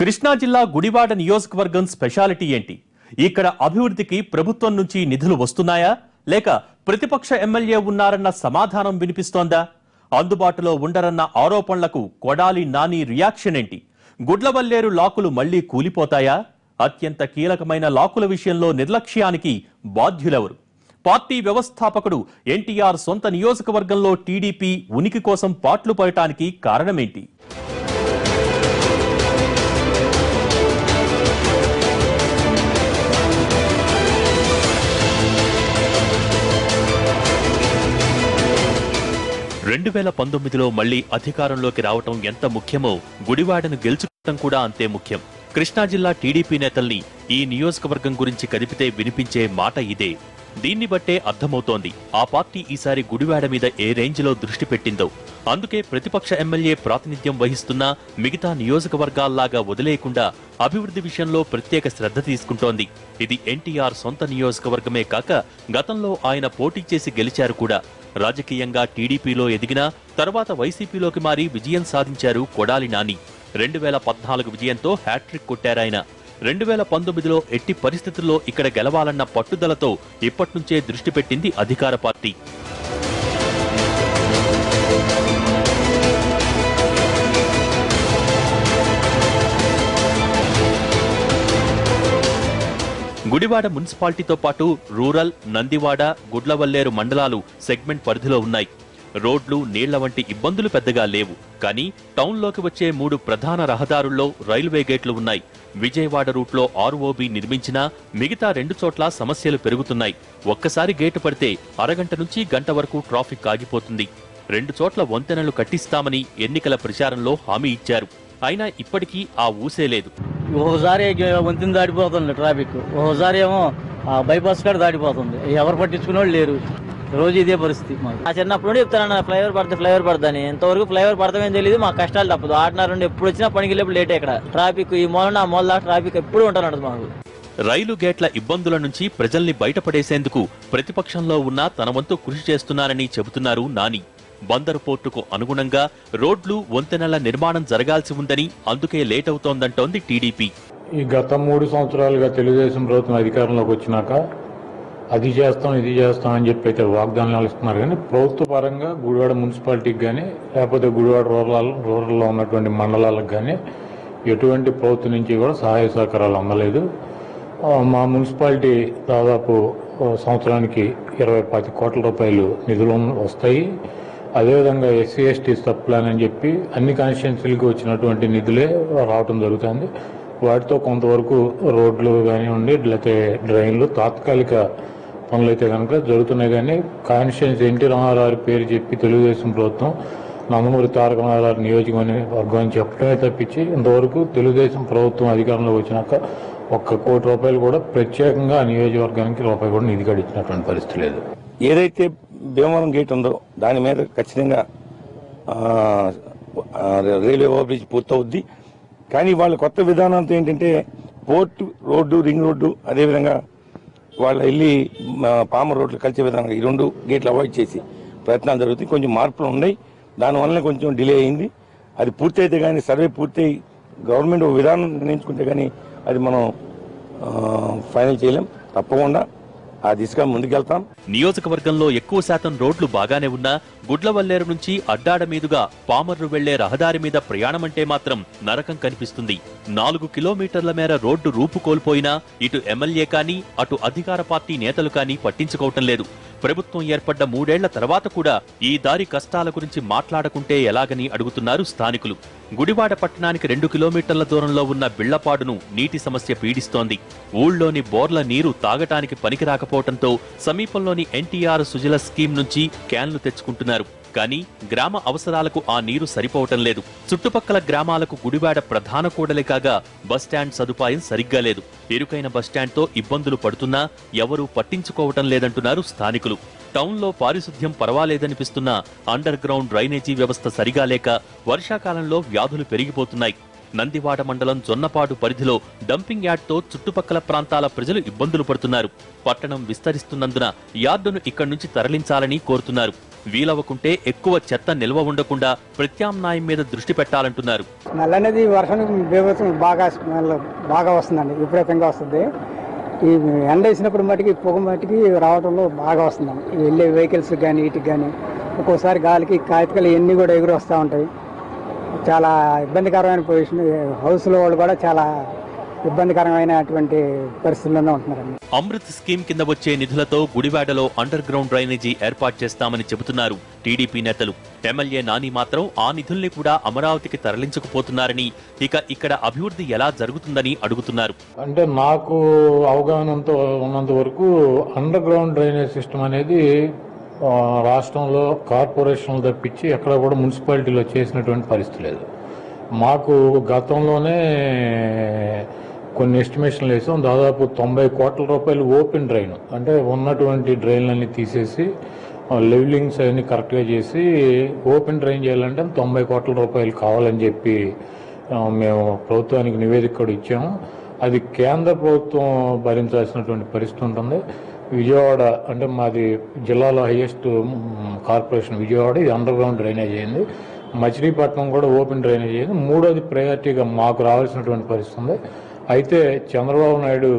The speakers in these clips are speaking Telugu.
కృష్ణా జిల్లా గుడివాడ నియోజకవర్గం స్పెషాలిటీ ఏంటి? ఇక్కడ అభివృద్ధికి ప్రభుత్వం నుంచి నిధులు వస్తున్నాయా? లేక ప్రతిపక్ష ఎమ్మెల్యే ఉన్నారన్న సమాధానం వినిపిస్తోందా? అందుబాటులో ఉండరన్న ఆరోపణలకు కొడాలి నాని రియాక్షన్ ఏంటి? గుడ్లవల్లేరు లాకులు మళ్ళీ కూలిపోతాయా? అత్యంత కీలకమైన లాకుల విషయంలో నిర్లక్ష్యానికి బాధ్యులెవరు? పార్టీ వ్యవస్థాపకుడు ఎన్టీఆర్ సొంత నియోజకవర్గంలో టీడీపీ ఉనికి కోసం పాట్లు పడటానికి కారణమేంటి? రెండు వేల పంతొమ్మిదిలో మళ్ళీ అధికారంలోకి రావటం ఎంత ముఖ్యమో గుడివాడను గెలుచుకోవటం కూడా అంతే ముఖ్యం. కృష్ణా జిల్లా టీడీపీ నేతల్ని ఈ నియోజకవర్గం గురించి కదిపితే వినిపించే మాట ఇదే. దీన్ని బట్టే అర్థమవుతోంది ఆ పార్టీ ఈసారి గుడివాడ మీద ఏ రేంజ్లో దృష్టి పెట్టిందో. అందుకే ప్రతిపక్ష ఎమ్మెల్యే ప్రాతినిధ్యం వహిస్తున్న మిగతా నియోజకవర్గాల్లాగా వదిలేయకుండా అభివృద్ధి విషయంలో ప్రత్యేక శ్రద్ధ తీసుకుంటోంది. ఇది ఎన్టీఆర్ సొంత నియోజకవర్గమే కాక గతంలో ఆయన పోటీ చేసి గెలిచారు కూడా. రాజకీయంగా టీడీపీలో ఎదిగినా తర్వాత వైసీపీలోకి మారి విజయం సాధించారు కొడాలి నాని. రెండు వేల పద్నాలుగు విజయంతో హ్యాట్రిక్ కొట్టారాయన రెండు వేల పంతొమ్మిదిలో ఎట్టి పరిస్థితుల్లో ఇక్కడ గెలవాలన్న పట్టుదలతో ఇప్పట్నుంచే దృష్టి పెట్టింది అధికార పార్టీ. గుడివాడ మున్సిపాలిటీతో పాటు రూరల్ నందివాడ గుడ్లవల్లేరు మండలాలు సెగ్మెంట్ పరిధిలో ఉన్నాయి. రోడ్లు నీళ్ళ వంటి ఇబ్బందులు పెద్దగా లేవు. కానీ టౌన్లోకి వచ్చే మూడు ప్రధాన రహదారుల్లో రైల్వే గేట్లు ఉన్నాయి. విజయవాడ రూట్లో ఆర్ఓబి నిర్మించినా మిగతా రెండు చోట్ల సమస్యలు పెరుగుతున్నాయి. ఒక్కసారి గేటు పడితే అరగంట నుంచి గంట వరకు ట్రాఫిక్ ఆగిపోతుంది. రెండు చోట్ల వంతెనలు కట్టిస్తామని ఎన్నికల ప్రచారంలో హామీ ఇచ్చారు. అయినా ఇప్పటికీ ఆ ఊసే లేదు. ఒక్కోసారి వంతెన దాటిపోతుంది ట్రాఫిక్. ఒక్కోసారి ఏమో ఆ బైపాస్ కాడ దాటిపోతుంది. ఎవరు పట్టించుకునే వాళ్ళు లేరు. రోజు ఇదే పరిస్థితి మాకు ఆ చిన్నప్పుడు నుండి చెప్తానన్న ఫ్లైఓవర్ పడితే ఫ్లైఓవర్ పడదని. ఇంతవరకు ఫ్లైఓవర్ పడతామేం తెలియదు మాకు కష్టాలు తప్పదు. ఆటన్నర నుండి ఎప్పుడు వచ్చినా పనికి వెళ్ళేప్పుడు లేట్ ఇక్కడ. ట్రాఫిక్ ఈ మూలన ఆ మూల ట్రాఫిక్ ఎప్పుడు ఉంటానంట మాకు. రైలు గేట్ల ఇబ్బందుల నుంచి ప్రజల్ని బయటపడేసేందుకు ప్రతిపక్షంలో ఉన్న తన వంతు కృషి చేస్తున్నానని చెబుతున్నారు నాని. బందరు పోర్టుకు అనుగుణంగా రోడ్లు వంతెనల నిర్మాణం జరగాల్సి ఉందని అందుకే లేట్ అవుతోందంటోంది టీడీపీ. ఈ గత మూడు సంవత్సరాలుగా తెలుగుదేశం ప్రభుత్వం అధికారంలోకి వచ్చినాక అది చేస్తాం ఇది చేస్తాం అని చెప్పి అయితే వాగ్దానాలు ఇస్తున్నారు కానీ ప్రభుత్వ పరంగా గుడివాడ మున్సిపాలిటీకి కానీ లేకపోతే గుడివాడ రూరల్ రూరల్లో ఉన్నటువంటి మండలాలకు కానీ ఎటువంటి ప్రభుత్వం నుంచి కూడా సహాయ సహకారాలు అందలేదు. మా మున్సిపాలిటీ దాదాపు సంవత్సరానికి ఇరవై పాతి కోట్ల రూపాయలు నిధులు వస్తాయి. అదేవిధంగా ఎస్సీ ఎస్టీ సబ్ ప్లాన్ అని చెప్పి అన్ని కాన్స్టిట్యున్సీలకు వచ్చినటువంటి నిధులే రావటం జరుగుతుంది. వాటితో కొంతవరకు రోడ్లు కానివ్వండి లేకపోతే డ్రైన్లు తాత్కాలిక పనులు అయితే కనుక జరుగుతున్నాయి కానీ కాన్స్టిట్యున్సీ ఎన్టీ రామారావు పేరు చెప్పి తెలుగుదేశం ప్రభుత్వం నందమూరి తారక రామారావు నియోజకవర్గం అని చెప్పడమే తప్పించి ఇంతవరకు తెలుగుదేశం ప్రభుత్వం అధికారంలోకి వచ్చినాక ఒక్క కోటి రూపాయలు కూడా ప్రత్యేకంగా ఆ నియోజకవర్గానికి రూపాయి కూడా నిధి గడిచినటువంటి పరిస్థితి లేదు. ఏదైతే భీమవరం గేట్ ఉందో దాని మీద ఖచ్చితంగా రైల్వే ఓవర్ బ్రిడ్జ్ పూర్తవుద్ది. కానీ వాళ్ళ కొత్త విధానంతో ఏంటంటే పోర్ట్ రోడ్డు రింగ్ రోడ్డు అదేవిధంగా వాళ్ళ వెళ్ళి పామ రోడ్లు కలిసే విధంగా ఈ రెండు గేట్లు అవాయిడ్ చేసి ప్రయత్నాలు జరుగుతాయి. కొంచెం మార్పులు ఉన్నాయి. దానివల్ల కొంచెం డిలే అయింది. అది పూర్తయితే కానీ సర్వే పూర్తయి గవర్నమెంట్ ఒక విధానం నిర్ణయించుకుంటే కానీ అది మనం ఫైనల్ చేయలేం. తప్పకుండా ఆ దిశగా ముందుకెళ్తాం. నియోజకవర్గంలో ఎక్కువ శాతం రోడ్లు బాగానే ఉన్నా గుడ్లవల్లేరు నుంచి అడ్డాడ మీదుగా పామర్రు వెళ్ళే రహదారి మీద ప్రయాణమంటే మాత్రం నరకం కనిపిస్తుంది. నాలుగు కిలోమీటర్ల మేర రోడ్డు రూపు కోల్పోయినా ఇటు ఎమ్మెల్యే కానీ అటు అధికార పార్టీ నేతలు కానీ పట్టించుకోవటం లేదు. ప్రభుత్వం ఏర్పడ్డ మూడేళ్ళ తర్వాత కూడా ఈ దారి కష్టాల గురించి మాట్లాడకుంటే ఎలాగని అడుగుతున్నారు స్థానికులు. గుడివాడ పట్టణానికి రెండు కిలోమీటర్ల దూరంలో ఉన్న బిళ్ళపాడును నీటి సమస్య పీడిస్తోంది. ఊళ్ళోని బోర్ల నీరు తాగటానికి పనికి రాకపోవడంతో సమీపంలోని ఎన్టీఆర్ సుజల స్కీమ్ నుంచి క్యాన్లు తెచ్చుకుంటున్నారు. కానీ గ్రామ అవసరాలకు ఆ నీరు సరిపోవటం లేదు. చుట్టుపక్కల గ్రామాలకు గుడివాడ ప్రధాన కూడలి కాగా బస్టాండ్ సదుపాయం సరిగ్గా లేదు. ఇరుకైన బస్టాండ్తో ఇబ్బందులు పడుతున్నా ఎవరూ పట్టించుకోవటం లేదంటున్నారు స్థానికులు. టౌన్లో పారిశుద్ధ్యం పర్వాలేదనిపిస్తున్నా అండర్ గ్రౌండ్ డ్రైనేజీ వ్యవస్థ సరిగా లేక వర్షాకాలంలో వ్యాధులు పెరిగిపోతున్నాయి. నందివాడ మండలం జొన్నపాడు పరిధిలో డంపింగ్ యార్డ్తో చుట్టుపక్కల ప్రాంతాల ప్రజలు ఇబ్బందులు పడుతున్నారు. పట్టణం విస్తరిస్తున్నందున యార్డును ఇక్కడి నుంచి తరలించాలని కోరుతున్నారు. వీలవకుంటే ఎక్కువ చెత్త నిల్వ ఉండకుండా ప్రత్యామ్నాయం మీద దృష్టి పెట్టాలంటున్నారు. స్మెల్ అనేది వర్షం బాగా బాగా వస్తుందండి. విపరీతంగా వస్తుంది. ఈ ఎండ వేసినప్పుడు మటుకి పొగ మటుకి రావడంలో బాగా వస్తుందండి. వెళ్ళే వెహికల్స్ కానీ వీటికి కానీ ఒక్కోసారి గాలికి కాగితాలు ఇవన్నీ కూడా ఎగురు వస్తూ ఉంటాయి. చాలా ఇబ్బందికరమైన పొజిషన్ హౌస్లో వాళ్ళు కూడా చాలా ఇబ్బందికరమైనటువంటి పరిస్థితుల్లోనే ఉంటున్నారండి. అమృత్ స్కీమ్ కింద వచ్చే నిధులతో గుడివాడలో అండర్ గ్రౌండ్ డ్రైనేజీ ఏర్పాటు చేస్తామని చెబుతున్నారు టీడీపీ నేతలు. ఎమ్మెల్యే నాని మాత్రం ఆ నిధుల్ని కూడా అమరావతికి తరలించకపోతున్నారని ఇక ఇక్కడ అభివృద్ధి ఎలా జరుగుతుందని అడుగుతున్నారు. అంటే నాకు అవగాహనంతో ఉన్నంత వరకు అండర్ గ్రౌండ్ డ్రైనేజ్ సిస్టమ్ అనేది రాష్ట్రంలో కార్పొరేషన్లు తప్పించి ఎక్కడ కూడా మున్సిపాలిటీలో చేసినటువంటి పరిస్థితి లేదు. మాకు గతంలోనే కొన్ని ఎస్టిమేషన్లు వేసాం. దాదాపు తొంభై కోట్ల రూపాయలు ఓపెన్ డ్రైన్. అంటే ఉన్నటువంటి డ్రైన్లన్నీ తీసేసి లెవెలింగ్స్ అవన్నీ కరెక్ట్గా చేసి ఓపెన్ డ్రైన్ చేయాలంటే తొంభై కోట్ల రూపాయలు కావాలని చెప్పి మేము ప్రభుత్వానికి నివేదిక కూడా ఇచ్చాము. అది కేంద్ర ప్రభుత్వం భరించాల్సినటువంటి పరిస్థితి ఉంటుంది. విజయవాడ అంటే మాది జిల్లాలో హైయెస్ట్ కార్పొరేషన్ విజయవాడ. ఇది అండర్ గ్రౌండ్ డ్రైనేజ్ అయింది. మచిలీపట్నం కూడా ఓపెన్ డ్రైనేజ్ అయింది. మూడోది ప్రయారిటీగా మాకు రావాల్సినటువంటి పరిస్థితి ఉంది. అయితే చంద్రబాబు నాయుడు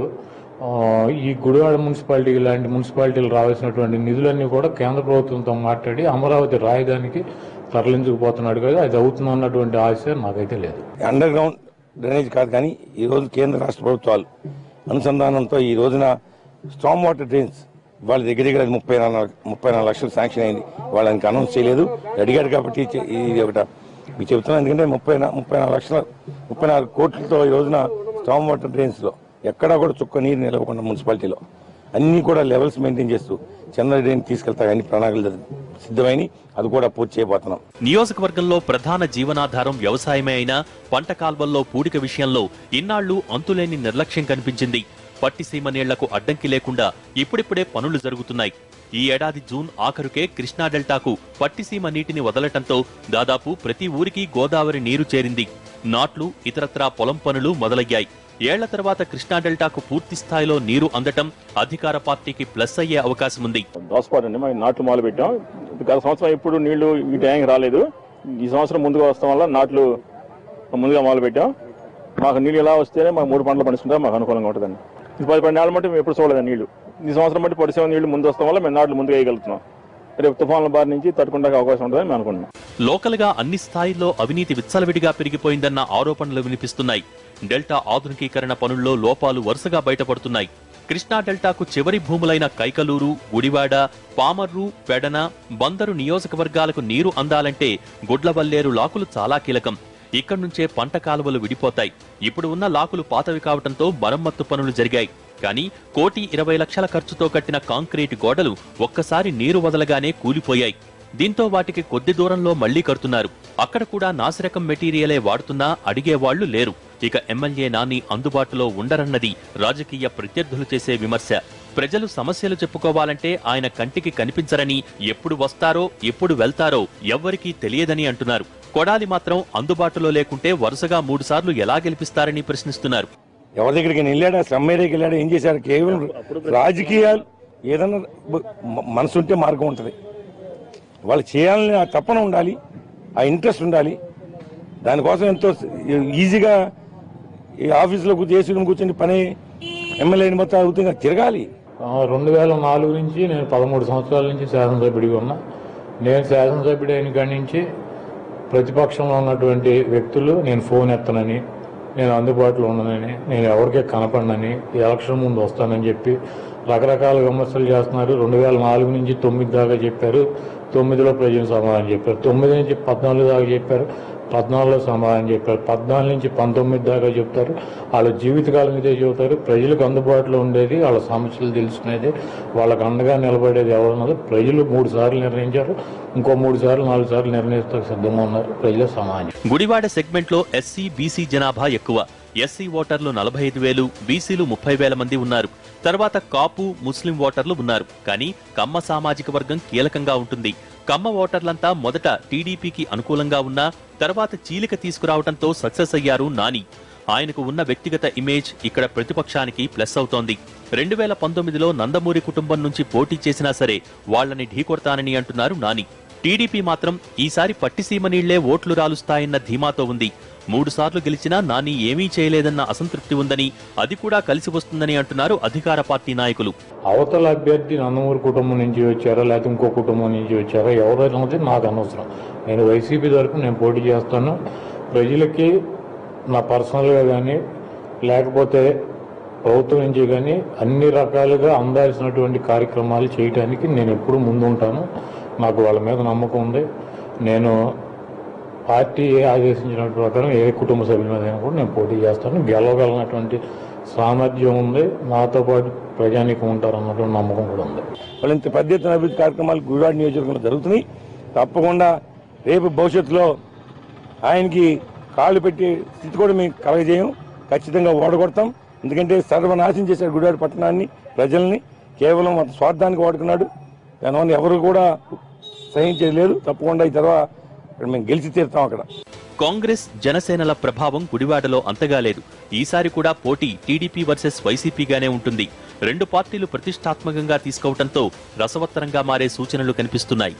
ఈ గుడివాడ మున్సిపాలిటీ లాంటి మున్సిపాలిటీలు రావాల్సినటువంటి నిధులన్నీ కూడా కేంద్ర ప్రభుత్వంతో మాట్లాడి అమరావతి రాజధానికి తరలించుకుపోతున్నాడు కదా అది అవుతుంది అన్నటువంటి ఆశ నాకైతే లేదు. అండర్ గ్రౌండ్ డ్రైనేజ్ కాదు కానీ ఈ రోజు కేంద్ర రాష్ట్ర ప్రభుత్వాలు అనుసంధానంతో ఈ రోజున స్టామ్ వాటర్ డ్రైన్స్. వాళ్ళ దగ్గర దగ్గర ముప్పై నాలుగు ముప్పై నాలుగు లక్షలు శాంక్షన్ అయింది. వాళ్ళు ఇంకా అనౌన్స్ చేయలేదు. అడిగారు కాబట్టి ఇది ఒకట మీకు చెప్తున్నాను ఎందుకంటే ముప్పై ముప్పై నాలుగు లక్షల ముప్పై నాలుగు కోట్లతో ఈ రోజున స్టామ్ వాటర్ డ్రైన్స్లో ఎక్కడా కూడా చుక్క నీరు నిలవకుండా మున్సిపాలిటీలో అన్నీ కూడా లెవెల్స్ మెయింటైన్ చేస్తూ చంద్ర డ్రైన్ తీసుకెళ్తా అన్ని ప్రణాళికలు సిద్ధమైన అది కూడా పూర్తి చేయబోతున్నాం. నియోజకవర్గంలో ప్రధాన జీవనాధారం వ్యవసాయమే అయినా పంట కాల్వల్లో పూడిక విషయంలో ఇన్నాళ్ళు అంతులేని నిర్లక్ష్యం కనిపించింది. పట్టిసీమ నీళ్ళకు అడ్డంకి లేకుండా ఇప్పుడిప్పుడే పనులు జరుగుతున్నాయి. ఈ ఏడాది జూన్ ఆఖరుకే కృష్ణా డెల్టాకు పట్టిసీమ నీటిని వదలటంతో దాదాపు ప్రతి ఊరికి గోదావరి నీరు చేరింది. నాట్లు ఇతరత్రా పొలం పనులు మొదలయ్యాయి. ఏళ్ళ తర్వాత కృష్ణా డెల్టాకు పూర్తి స్థాయిలో నీరు అందటం అధికార పార్టీకి ప్లస్ అయ్యే అవకాశం ఉంది. నాట్లు మొదలు పెట్టాం గత సంవత్సరం ఎప్పుడు నీళ్ళు ఈ ట్యాంక్ రాలేదు. ఈ సంవత్సరం ముందుగా వస్తాం వల్ల నాట్లు ముందుగా మొదలు పెట్టాం మాకు నీళ్ళు ఎలా వస్తేనే మాకు మూడు పంటలు పండిస్తుంటే మాకు అనుకూలంగా ఉంటుందండి. పది పన్నెండు మట్టి మేము ఎప్పుడు చూడలేదు నీళ్ళు. ఈ సంవత్సరం బట్టి పరిశ్రమ నీళ్ళు ముందు వస్తాం వల్ల మేము నాట్లు ముందు వేయగలుగుతున్నాం. రేపు తుఫాన్ల బారి నుంచి తట్టుకుంటే అవకాశం ఉంటుందని మేము అనుకుంటున్నాం. లోకల్గా అన్ని స్థాయిల్లో అవినీతి విచ్చలవిడిగా పెరిగిపోయిందన్న ఆరోపణలు వినిపిస్తున్నాయి. డెల్టా ఆధునికీకరణ పనుల్లో లోపాలు వరుసగా బయటపడుతున్నాయి. కృష్ణా డెల్టాకు చివరి భూములైన కైకలూరు గుడివాడ పామర్రు పెడన బందరు నియోజకవర్గాలకు నీరు అందాలంటే గుడ్లవల్లేరు లాకులు చాలా కీలకం. ఇక్కడి నుంచే పంట కాలువలు విడిపోతాయి. ఇప్పుడు ఉన్న లాకులు పాతవి కావడంతో మరమ్మత్తు పనులు జరిగాయి. కానీ కోటి ఇరవై లక్షల ఖర్చుతో కట్టిన కాంక్రీట్ గోడలు ఒక్కసారి నీరు వదలగానే కూలిపోయాయి. దీంతో వాటికి కొద్ది దూరంలో మళ్ళీ కడుతున్నారు. అక్కడ కూడా నాసిరకం మెటీరియలే వాడుతున్నా అడిగేవాళ్ళు లేరు. ఇక ఎమ్మెల్యే నాని అందుబాటులో ఉండరన్నది రాజకీయ ప్రత్యర్థులు చేసే విమర్శ. ప్రజలు సమస్యలు చెప్పుకోవాలంటే ఆయన కంటికి కనిపించరని ఎప్పుడు వస్తారో ఎప్పుడు వెళ్తారో ఎవ్వరికీ తెలియదని అంటున్నారు. కొడాలి మాత్రం అందుబాటులో లేకుంటే వరుసగా మూడుసార్లు ఎలా గెలిపిస్తారని ప్రశ్నిస్తున్నారు. ఎవరి దగ్గరికి వెళ్ళాడా? శ్రమ ఏరియాకి వెళ్ళాడా? ఏం చేశాడు? కేవలం రాజకీయాలు ఏదన్నా బ- మ- మనసు ఉంటే మార్గం ఉంటుంది. వాళ్ళు చేయాలని ఆ తపన ఉండాలి ఆ ఇంట్రెస్ట్ ఉండాలి. దానికోసం ఎంతో ఈజీగా ఈ ఆఫీసులో కూర్చొని కూర్చొని పని ఎమ్మెల్యేని మొత్తం అవుతుంది తిరగాలి. రెండు వేల నాలుగు నుంచి నేను పదమూడు సంవత్సరాల నుంచి శాసనసభ్యుడిగా ఉన్నా. నేను శాసనసభ్యుడు అయిన కాడి నుంచి ప్రతిపక్షంలో ఉన్నటువంటి వ్యక్తులు నేను ఫోన్ ఎత్తనని నేను అందుబాటులో ఉండనని నేను ఎవరికే కనపడనని ఎలక్షన్ ముందు వస్తానని చెప్పి రకరకాల విమర్శలు చేస్తున్నారు. రెండు వేల నాలుగు నుంచి తొమ్మిది దాకా చెప్పారు. తొమ్మిదిలో ప్రజలు సమాధానం చెప్పారు. తొమ్మిది నుంచి పద్నాలుగు దాకా చెప్పారు. పద్నాలుగులో సమాధానం చెప్పారు. పద్నాలుగు నుంచి పంతొమ్మిది దాకా చెప్తారు. వాళ్ళ జీవితకాలం ఇదే చెబుతారు. ప్రజలకు అందుబాటులో ఉండేది వాళ్ళ సమస్యలు తెలుసుకునేది వాళ్ళకు అండగా నిలబడేది ఎవరున్నదో ప్రజలు మూడు సార్లు నిర్ణయించారు. ఇంకో మూడు సార్లు నాలుగు సార్లు నిర్ణయిస్తూ సిద్ధంగా ఉన్నారు. ప్రజల సమాజం. గుడివాడ సెగ్మెంట్లో ఎస్సీ బీసీ జనాభా ఎక్కువ. ఎస్సీ ఓటర్లు నలభై ఐదు వేలు బీసీలు ముప్పై వేల మంది ఉన్నారు. తర్వాత కాపు ముస్లిం ఓటర్లు ఉన్నారు. కానీ కమ్మ సామాజిక వర్గం కీలకంగా ఉంటుంది. కమ్మ ఓటర్లంతా మొదట టీడీపీకి అనుకూలంగా ఉన్నా తర్వాత చీలిక తీసుకురావడంతో సక్సెస్ అయ్యారు నాని. ఆయనకు ఉన్న వ్యక్తిగత ఇమేజ్ ఇక్కడ ప్రతిపక్షానికి ప్లస్ అవుతోంది. రెండు వేల పంతొమ్మిదిలో నందమూరి కుటుంబం నుంచి పోటీ చేసినా సరే వాళ్ళని ఢీకొడతానని అంటున్నారు నాని. టీడీపీ మాత్రం ఈసారి పట్టిసీమ నీళ్ళే ఓట్లు రాలుస్తాయన్న ధీమాతో ఉంది. మూడుసార్లు గెలిచినా నాని ఏమీ చేయలేదన్న అసంతృప్తి ఉందని అది కూడా కలిసి వస్తుందని అంటున్నారు అధికార పార్టీ నాయకులు. అవతల అభ్యర్థి నందమూరి కుటుంబం నుంచి వచ్చారా లేకపోతే ఇంకో కుటుంబం నుంచి వచ్చారా ఎవరైనా ఉంటే నాకు అనవసరం. నేను వైసీపీ తరఫున నేను పోటీ చేస్తాను. ప్రజలకి నా పర్సనల్గా కానీ లేకపోతే ప్రభుత్వం నుంచి కానీ అన్ని రకాలుగా అందాల్సినటువంటి కార్యక్రమాలు చేయడానికి నేను ఎప్పుడు ముందుంటాను. నాకు వాళ్ళ మీద నమ్మకం ఉంది. నేను పార్టీ ఆదేశించిన ప్రకారం ఏ కుటుంబ సభ్యుల మీద కూడా నేను పోటీ చేస్తాను. గెలవగలనటువంటి సామర్థ్యం ఉంది. నాతో పాటు ప్రజానికి ఉంటారు అన్నటువంటి నమ్మకం కూడా ఉంది. వాళ్ళు ఇంత పెద్ద ఎత్తున అభివృద్ధి కార్యక్రమాలు గుడివాడ నియోజకవర్గంలో జరుగుతున్నాయి. తప్పకుండా రేపు భవిష్యత్తులో ఆయనకి కాళ్ళు పెట్టి స్థితి కూడా మేము కలగజేయం. ఖచ్చితంగా ఓడగొడతాం ఎందుకంటే సర్వనాశనం చేశాడు గుడివాడ పట్టణాన్ని ప్రజల్ని. కేవలం స్వార్థానికి వాడుకున్నాడు. దానివల్ల ఎవరు కూడా సహించేది లేదు. తప్పకుండా ఈ తర్వాత ఇక్కడ మేము గెలిచి తీరుతాం అక్కడ. కాంగ్రెస్ జనసేనల ప్రభావం గుడివాడలో అంతగా లేదు. ఈసారి కూడా పోటీ టీడీపీ వర్సెస్ వైసీపీగానే ఉంటుంది. రెండు పార్టీలు ప్రతిష్టాత్మకంగా తీసుకోవడంతో రసవత్తరంగా మారే సూచనలు కనిపిస్తున్నాయి.